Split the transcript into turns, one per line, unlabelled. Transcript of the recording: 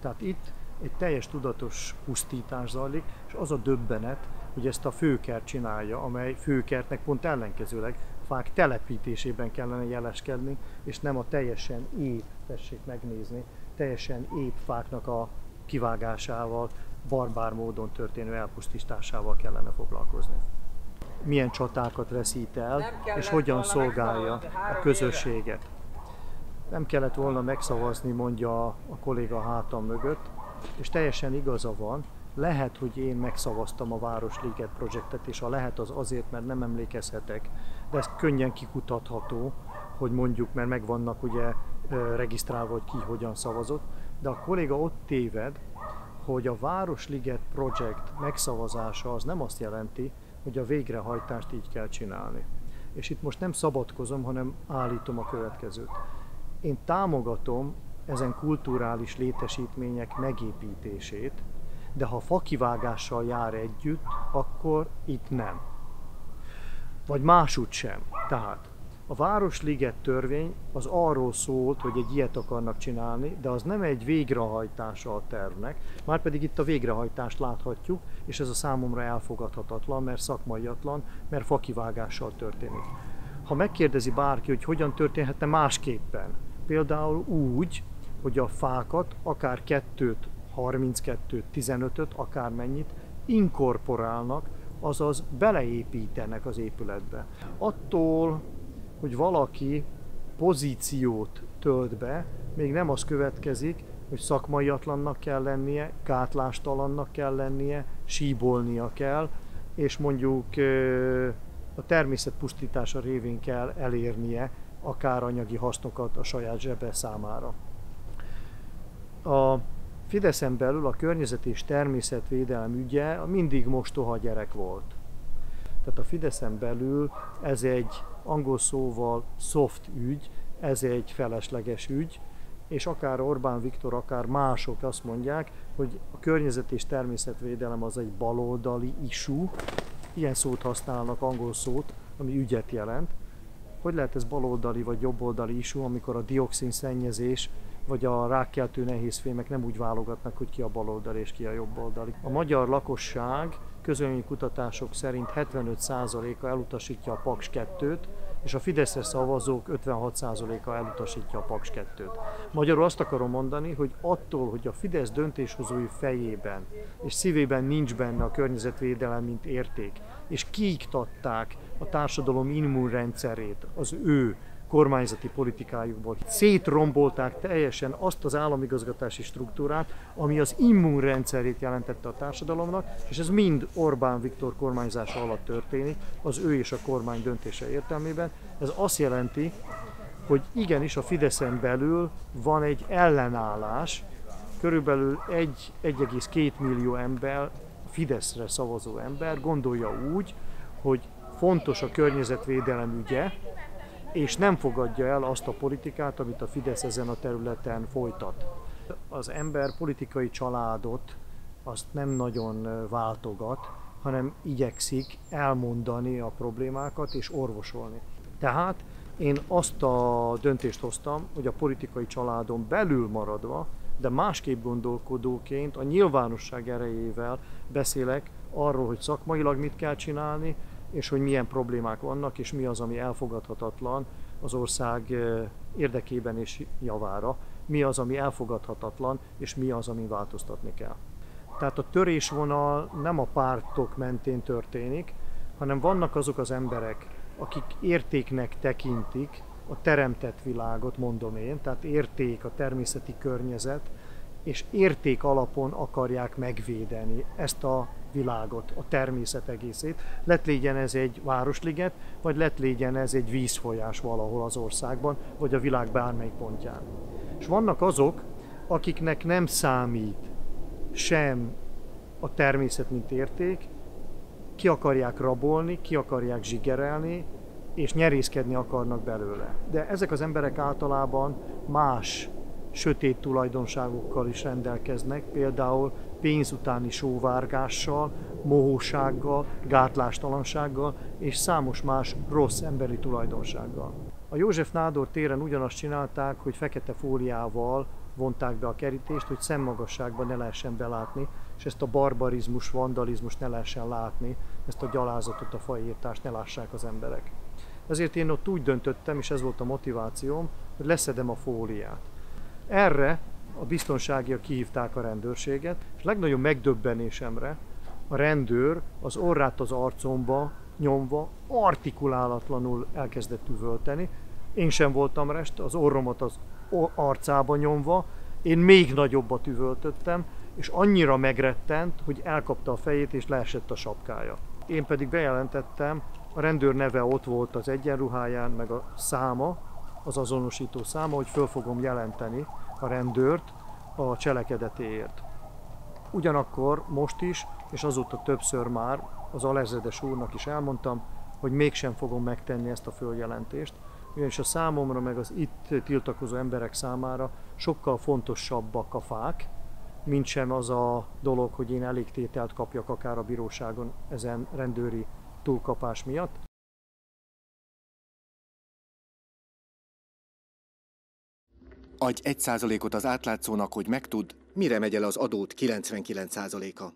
Tehát itt egy teljes tudatos pusztítás zajlik, és az a döbbenet, hogy ezt a főkert csinálja, amely főkertnek pont ellenkezőleg fák telepítésében kellene jeleskedni, és nem a teljesen ép, tessék megnézni, teljesen ép fáknak a kivágásával, barbár módon történő elpusztításával kellene foglalkozni. Milyen csatákat veszít el, és hogyan szolgálja a közösséget. Nem kellett volna megszavazni, mondja a kolléga hátam mögött, és teljesen igaza van, lehet, hogy én megszavaztam a Városliget projektet, és a lehet az azért, mert nem emlékezhetek, de ez könnyen kikutatható, hogy mondjuk, mert megvannak ugye regisztrálva, hogy ki hogyan szavazott, de a kolléga ott téved, hogy a Városliget projekt megszavazása az nem azt jelenti, hogy a végrehajtást így kell csinálni. És itt most nem szabadkozom, hanem állítom a következőt. Én támogatom ezen kulturális létesítmények megépítését, de ha fakivágással jár együtt, akkor itt nem. Vagy másút sem. Tehát a Városliget törvény az arról szólt, hogy egy ilyet akarnak csinálni, de az nem egy végrehajtása a tervnek, már pedig itt a végrehajtást láthatjuk, és ez a számomra elfogadhatatlan, mert szakmaiatlan, mert fakivágással történik. Ha megkérdezi bárki, hogy hogyan történhetne másképpen, például úgy, hogy a fákat, akár kettőt, 32-t, 15-öt, akármennyit inkorporálnak, azaz beleépítenek az épületbe. Attól, hogy valaki pozíciót tölt be, még nem az következik, hogy szakmaiatlannak kell lennie, gátlástalannak kell lennie, síbolnia kell, és mondjuk a természet pusztítása révén kell elérnie akár anyagi hasznokat a saját zsebe számára. A Fideszen belül a környezet és természetvédelem ügye mindig mostoha gyerek volt. Tehát a Fideszen belül ez egy angol szóval soft ügy, ez egy felesleges ügy, és akár Orbán Viktor, akár mások azt mondják, hogy a környezet és természetvédelem az egy baloldali issue, ilyen szót használnak, angol szót, ami ügyet jelent. Hogy lehet ez baloldali vagy jobboldali issue, amikor a dioxin szennyezés vagy a rákkeltő nehézfémek nem úgy válogatnak, hogy ki a baloldali és ki a jobboldali. A magyar lakosság közölmi kutatások szerint 75%-a elutasítja a Paks 2-t, és a Fideszre szavazók 56%-a elutasítja a Paks 2-t. Magyarul azt akarom mondani, hogy attól, hogy a Fidesz döntéshozói fejében és szívében nincs benne a környezetvédelem, mint érték, és kiiktatták a társadalom immunrendszerét az ő kormányzati politikájukból. Szétrombolták teljesen azt az államigazgatási struktúrát, ami az immunrendszerét jelentette a társadalomnak, és ez mind Orbán Viktor kormányzása alatt történik, az ő és a kormány döntése értelmében. Ez azt jelenti, hogy igenis a Fideszen belül van egy ellenállás, körülbelül 1,2 millió ember, Fideszre szavazó ember gondolja úgy, hogy fontos a környezetvédelem ügye, és nem fogadja el azt a politikát, amit a Fidesz ezen a területen folytat. Az ember politikai családot azt nem nagyon váltogat, hanem igyekszik elmondani a problémákat és orvosolni. Tehát én azt a döntést hoztam, hogy a politikai családon belül maradva, de másképp gondolkodóként a nyilvánosság erejével beszélek arról, hogy szakmailag mit kell csinálni, és hogy milyen problémák vannak, és mi az, ami elfogadhatatlan az ország érdekében és javára, mi az, ami elfogadhatatlan, és mi az, ami változtatni kell. Tehát a törésvonal nem a pártok mentén történik, hanem vannak azok az emberek, akik értéknek tekintik a teremtett világot, mondom én, tehát érték a természeti környezet, és érték alapon akarják megvédeni ezt a világot, a természet egészét. Lett légyen ez egy városliget, vagy lett légyen ez egy vízfolyás valahol az országban, vagy a világ bármelyik pontján. És vannak azok, akiknek nem számít sem a természet, mint érték, ki akarják rabolni, ki akarják zsigerelni, és nyerészkedni akarnak belőle. De ezek az emberek általában más sötét tulajdonságokkal is rendelkeznek, például pénz utáni sóvárgással, mohósággal, gátlástalansággal és számos más rossz emberi tulajdonsággal. A József Nádor téren ugyanazt csinálták, hogy fekete fóliával vonták be a kerítést, hogy szemmagasságban ne lehessen belátni, és ezt a barbarizmus, vandalizmus ne lehessen látni, ezt a gyalázatot, a fajírtást ne lássák az emberek. Ezért én ott úgy döntöttem, és ez volt a motivációm, hogy leszedem a fóliát. Erre a biztonságiak kihívták a rendőrséget, és legnagyobb megdöbbenésemre a rendőr az orrát az arcomba nyomva artikulálatlanul elkezdett üvölteni. Én sem voltam rest, az orromat az arcába nyomva, én még nagyobbat üvöltöttem, és annyira megrettent, hogy elkapta a fejét és leesett a sapkája. Én pedig bejelentettem, a rendőr neve ott volt az egyenruháján, meg a száma, az azonosító száma, hogy föl fogom jelenteni a rendőrt a cselekedetéért. Ugyanakkor most is, és azóta többször már az alezredes úrnak is elmondtam, hogy mégsem fogom megtenni ezt a följelentést, ugyanis a számomra, meg az itt tiltakozó emberek számára sokkal fontosabbak a fák, mint sem az a dolog, hogy én elég tételt kapjak akár a bíróságon ezen rendőri túlkapás miatt.
Adj egy százalékot az átlátszónak, hogy megtud, mire megy el az adót 99 százaléka.